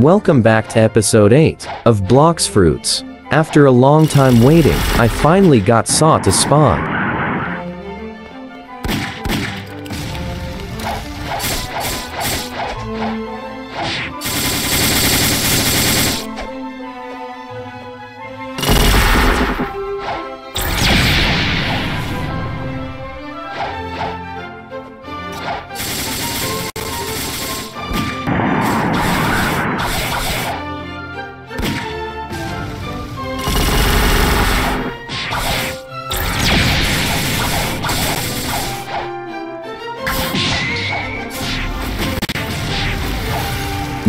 Welcome back to episode 8 of Blox Fruits. After a long time waiting, I finally got Saw to spawn.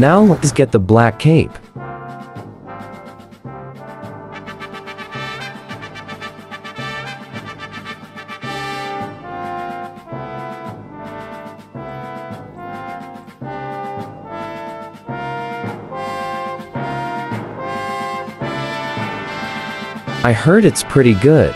Now let's get the black cape. I heard it's pretty good.